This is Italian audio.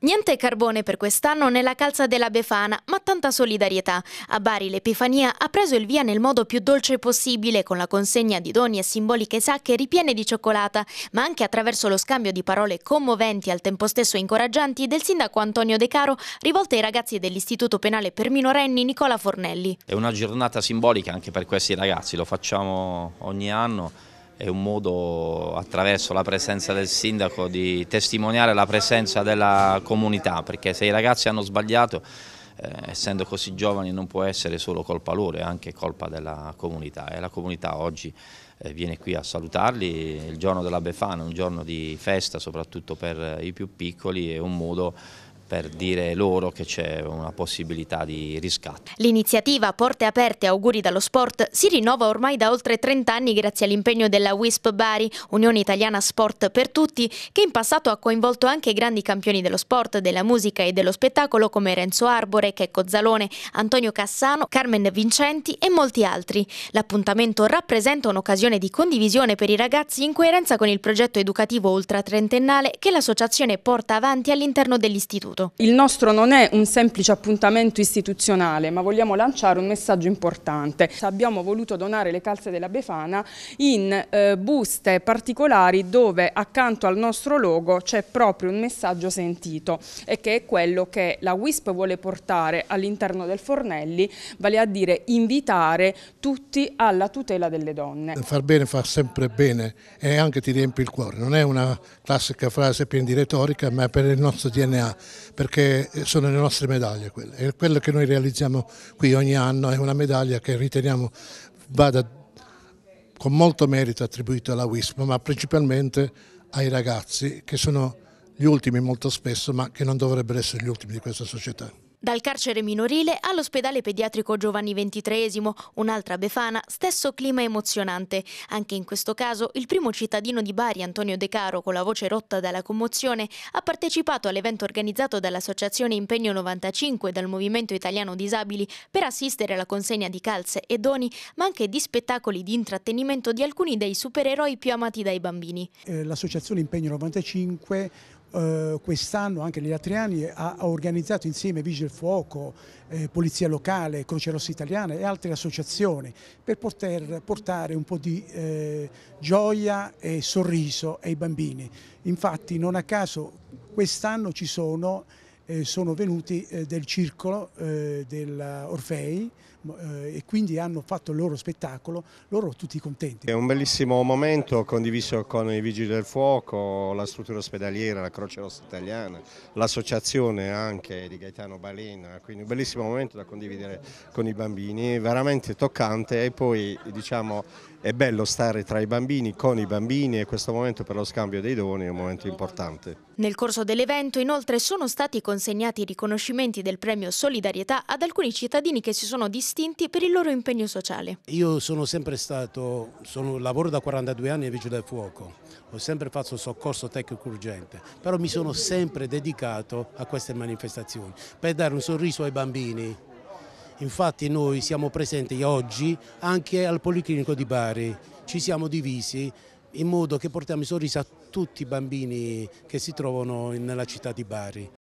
Niente carbone per quest'anno nella calza della Befana, ma tanta solidarietà. A Bari l'Epifania ha preso il via nel modo più dolce possibile, con la consegna di doni e simboliche sacche ripiene di cioccolata, ma anche attraverso lo scambio di parole commoventi e al tempo stesso incoraggianti del sindaco Antonio De Caro, rivolte ai ragazzi dell'Istituto Penale per minorenni Nicola Fornelli. È una giornata simbolica anche per questi ragazzi, lo facciamo ogni anno è un modo attraverso la presenza del sindaco di testimoniare la presenza della comunità perché se i ragazzi hanno sbagliato eh, essendo così giovani non può essere solo colpa loro, è anche colpa della comunità. E la comunità oggi eh, viene qui a salutarli, il giorno della Befana, un giorno di festa soprattutto per i più piccoli, è un modo per dire loro che c'è una possibilità di riscatto. L'iniziativa Porte Aperte Auguri dallo Sport si rinnova ormai da oltre 30 anni grazie all'impegno della WISP Bari, Unione Italiana Sport per Tutti, che in passato ha coinvolto anche grandi campioni dello sport, della musica e dello spettacolo come Renzo Arbore, Checco Zalone, Antonio Cassano, Carmen Vincenti e molti altri. L'appuntamento rappresenta un'occasione di condivisione per i ragazzi in coerenza con il progetto educativo ultratrentennale che l'associazione porta avanti all'interno dell'istituto assoluto. Il nostro non è un semplice appuntamento istituzionale, ma vogliamo lanciare un messaggio importante. Abbiamo voluto donare le calze della Befana in eh, buste particolari dove accanto al nostro logo c'è proprio un messaggio sentito e che è quello che la WISP vuole portare all'interno del Fornelli, vale a dire invitare tutti alla tutela delle donne. Far bene fa sempre bene e anche ti riempie il cuore, non è una classica frase piena di retorica, ma è per il nostro DNA perché sono le nostre medaglie quelle. E quello che noi realizziamo qui ogni anno è una medaglia che riteniamo vada con molto merito attribuito alla WISP, ma principalmente ai ragazzi che sono gli ultimi molto spesso, ma che non dovrebbero essere gli ultimi di questa società. Dal carcere minorile all'ospedale pediatrico Giovanni XXIII, un'altra Befana, stesso clima emozionante. Anche in questo caso il primo cittadino di Bari, Antonio De Caro, con la voce rotta dalla commozione, ha partecipato all'evento organizzato dall'Associazione Impegno 95 e dal Movimento Italiano Disabili per assistere alla consegna di calze e doni, ma anche di spettacoli di intrattenimento di alcuni dei supereroi più amati dai bambini. Eh, L'Associazione Impegno 95 eh, quest'anno, anche negli altri anni, ha, organizzato insieme Vigili del Fuoco, eh, Polizia Locale, Croce Rossa Italiana e altre associazioni per poter portare un po' di eh, gioia e sorriso ai bambini. Infatti non a caso quest'anno ci sono sono venuti eh, del circolo eh, dell'Orfei eh, e quindi hanno fatto il loro spettacolo, loro tutti contenti. È un bellissimo momento condiviso con i Vigili del Fuoco, la struttura ospedaliera, la Croce Rossa Italiana, l'associazione anche di Gaetano Balena, quindi un bellissimo momento da condividere con i bambini, veramente toccante e poi diciamo è bello stare tra i bambini, con i bambini e questo momento per lo scambio dei doni è un momento importante. Nel corso dell'evento inoltre sono stati consegnati i riconoscimenti del premio Solidarietà ad alcuni cittadini che si sono distinti per il loro impegno sociale. Io sono sempre stato, sono, lavoro da 42 anni ai Vigili del Fuoco, ho sempre fatto soccorso tecnico urgente, però mi sono sempre dedicato a queste manifestazioni per dare un sorriso ai bambini, Infatti noi siamo presenti oggi anche al Policlinico di Bari, ci siamo divisi in modo che portiamo i sorrisi a tutti i bambini che si trovano nella città di Bari.